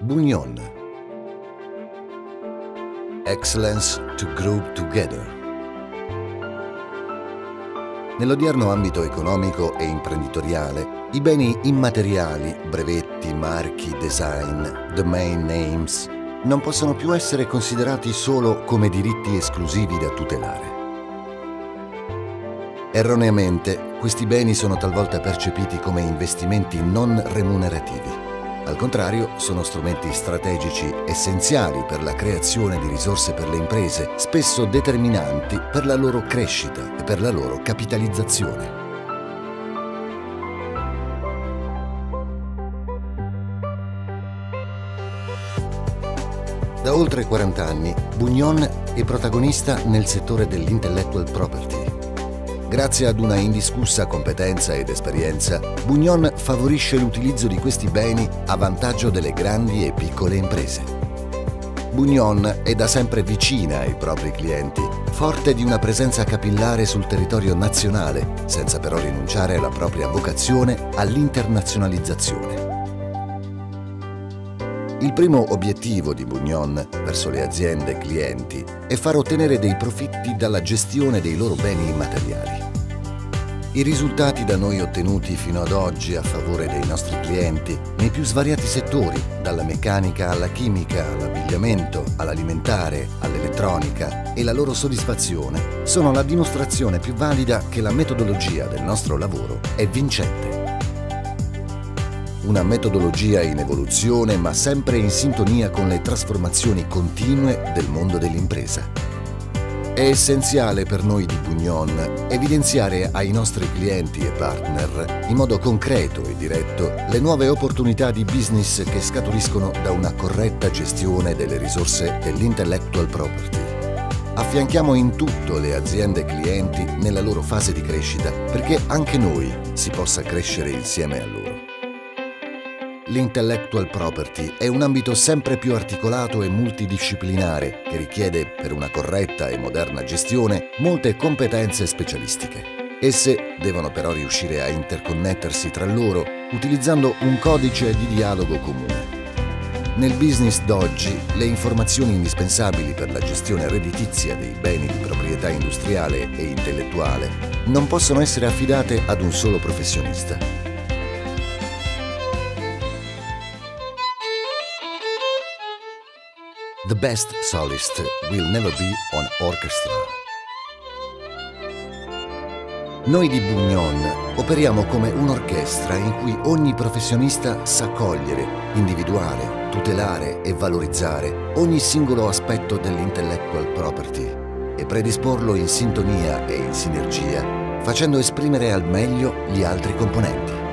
Bugnon. Excellence to Group Together. Nell'odierno ambito economico e imprenditoriale, i beni immateriali, brevetti, marchi, design, domain names, non possono più essere considerati solo come diritti esclusivi da tutelare. Erroneamente, questi beni sono talvolta percepiti come investimenti non remunerativi. Al contrario, sono strumenti strategici essenziali per la creazione di risorse per le imprese, spesso determinanti per la loro crescita e per la loro capitalizzazione. Da oltre 40 anni, Bugnon è protagonista nel settore dell'intellectual property Grazie ad una indiscussa competenza ed esperienza, Bugnon favorisce l'utilizzo di questi beni a vantaggio delle grandi e piccole imprese. Bugnon è da sempre vicina ai propri clienti, forte di una presenza capillare sul territorio nazionale, senza però rinunciare alla propria vocazione all'internazionalizzazione. Il primo obiettivo di Bugnon verso le aziende clienti è far ottenere dei profitti dalla gestione dei loro beni immateriali. I risultati da noi ottenuti fino ad oggi a favore dei nostri clienti, nei più svariati settori, dalla meccanica alla chimica, all'abbigliamento, all'alimentare, all'elettronica, e la loro soddisfazione, sono la dimostrazione più valida che la metodologia del nostro lavoro è vincente. Una metodologia in evoluzione ma sempre in sintonia con le trasformazioni continue del mondo dell'impresa. È essenziale per noi di Bugnon evidenziare ai nostri clienti e partner in modo concreto e diretto le nuove opportunità di business che scaturiscono da una corretta gestione delle risorse dell'intellectual property. Affianchiamo in tutto le aziende clienti nella loro fase di crescita perché anche noi si possa crescere insieme a loro. L'intellectual property è un ambito sempre più articolato e multidisciplinare che richiede, per una corretta e moderna gestione, molte competenze specialistiche. Esse devono però riuscire a interconnettersi tra loro utilizzando un codice di dialogo comune. Nel business d'oggi le informazioni indispensabili per la gestione redditizia dei beni di proprietà industriale e intellettuale non possono essere affidate ad un solo professionista. The best solist will never be on orchestra. Noi di Bugnon operiamo come un'orchestra in cui ogni professionista sa cogliere, individuare, tutelare e valorizzare ogni singolo aspetto dell'intellectual property e predisporlo in sintonia e in sinergia, facendo esprimere al meglio gli altri componenti.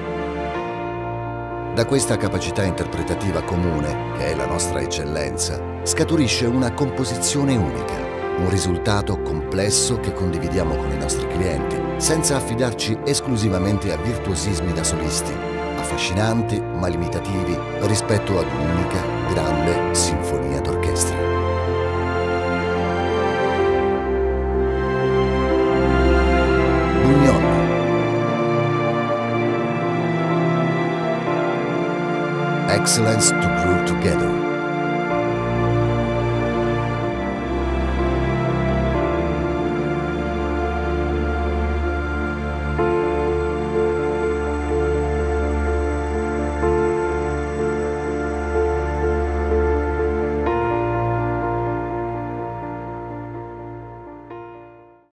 Da questa capacità interpretativa comune, che è la nostra eccellenza, scaturisce una composizione unica, un risultato complesso che condividiamo con i nostri clienti, senza affidarci esclusivamente a virtuosismi da solisti, affascinanti ma limitativi rispetto ad un'unica grande sinfonia d'orchestra. Excellence to grow together.